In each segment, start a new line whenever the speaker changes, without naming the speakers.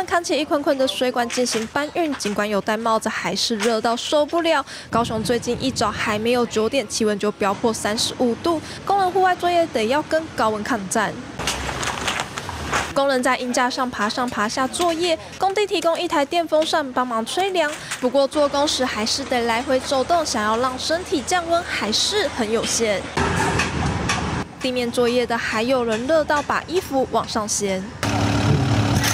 人看起一捆捆的水管进行搬运，尽管有戴帽子，还是热到受不了。高雄最近一早还没有九点，气温就飙破三十五度，工人户外作业得要跟高温抗战。工人在硬架上爬上爬下作业，工地提供一台电风扇帮忙吹凉。不过做工时还是得来回走动，想要让身体降温还是很有限。地面作业的还有人热到把衣服往上掀。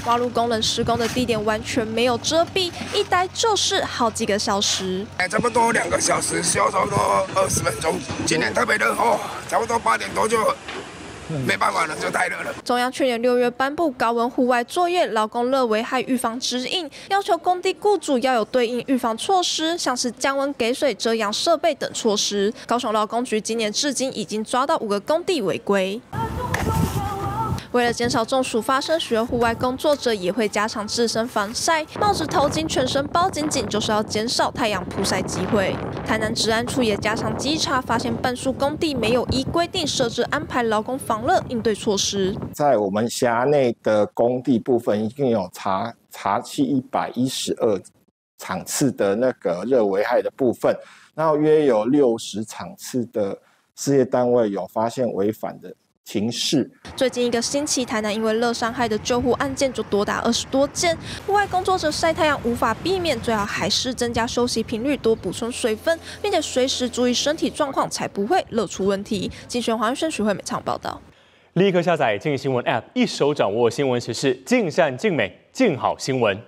挖路工人施工的地点完全没有遮蔽，一待就是好几个小时。
哎，差不多两个小时，需要差不多二十分钟。今年特别热哦，差不多八点多就。没办法了，就太热了。
中央去年六月颁布高温户外作业劳工热危害预防指引，要求工地雇主要有对应预防措施，像是降温、给水、遮阳设备等措施。高雄劳工局今年至今已经抓到五个工地违规。为了减少中暑发生，许多户外工作者也会加强自身防晒，帽子、头巾、全身包紧紧，就是要减少太阳曝晒机会。台南治安处也加强稽查，发现半数工地没有依规定设置安排劳工防热应对措施。
在我们辖内的工地部分，一共有查查期一百一十二场次的那个热危害的部分，然后约有六十场次的事业单位有发现违反的。情势。
最近一个星期，台南因为热伤害的救护案件就多达二十多件。户外工作者晒太阳无法避免，最好还是增加休息频率，多补充水分，并且随时注意身体状况，才不会热出问题。竞选黄轩、徐慧美唱报道。
立刻下载《静新闻》App，一手掌握新闻时事，尽善尽美，静好新闻。